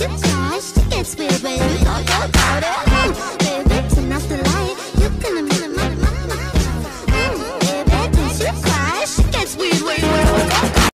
get it gets weird when we all